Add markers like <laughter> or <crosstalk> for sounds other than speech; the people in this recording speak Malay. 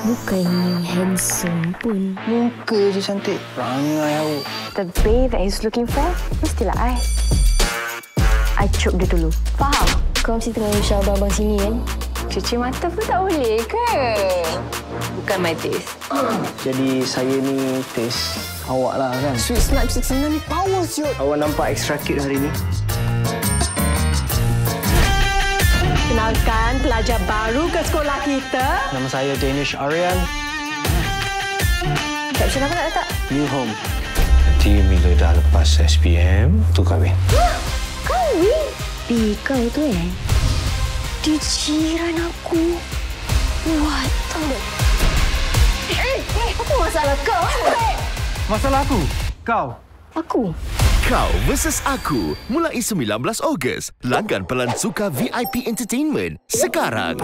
Bukannya handsome pun. Muka je cantik. Rangai awak. The babe that he's looking for, mestilah I. I chope dia dulu. Faham? Kau mesti tengah usah abang-abang sini kan? Cuci mata pun tak boleh ke? Bukan my taste. <clears throat> Jadi saya ni taste awak lah kan. Sweet Snipe 69 ni power siut. Awak nampak extra cute hari ni. Pelajar baru ke sekolah kita. Nama saya Danish Aryan. Caption apa nak letak? New home. Nanti bila dah lepas SPM, tu kahwin. <gasps> Kahwin? Bi, kau tu eh? Dia jiran aku. What the... Eh, eh, apa masalah kau? Masalah aku? Kau? Aku? Kau versus Aku mulai 19 Ogos. Langgan pelan suka VIP Entertainment sekarang.